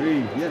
Oui, bien.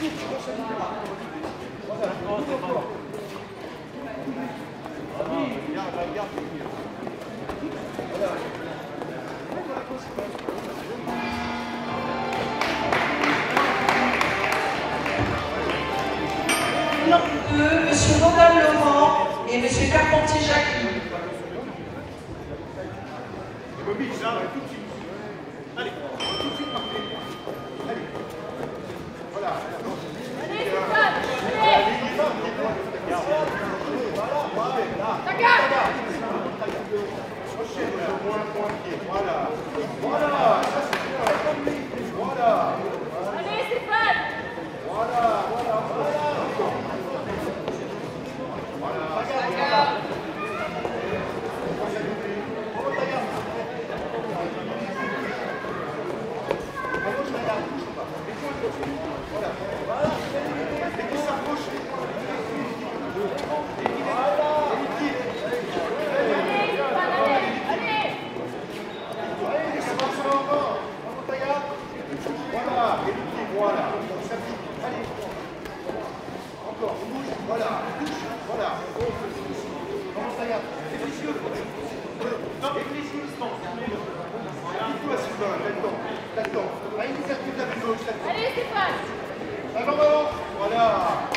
de M. Nodal Laurent et M. Carpentier-Jacques. Allez, Stéphane Avant, avant Voilà.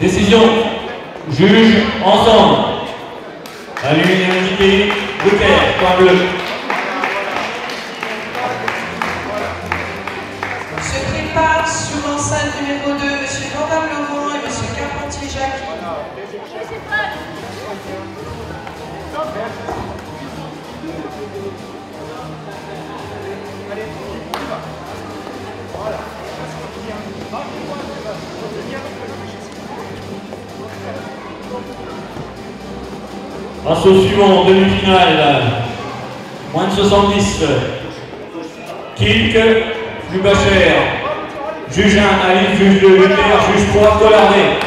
Décision. Juge ensemble. À l'unanimité, Bouquet, point bleu. Se prépare sur l'enceinte numéro 2, M. Vandal Laurent et M. Carpentier-Jacques. Allez, Stéphane Passe au suivant, demi-finale. Moins de 70. Kilk, plus bas cher. Juge 1, Aline, juge 2, Leclerc, juge 3, Collardé.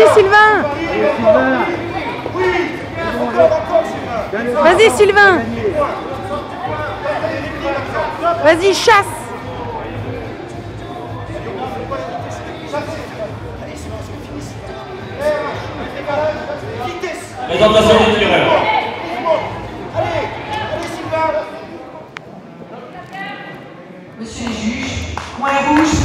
Vas-y Sylvain. Vas-y Sylvain Vas-y chasse. Monsieur le juge, point rouge,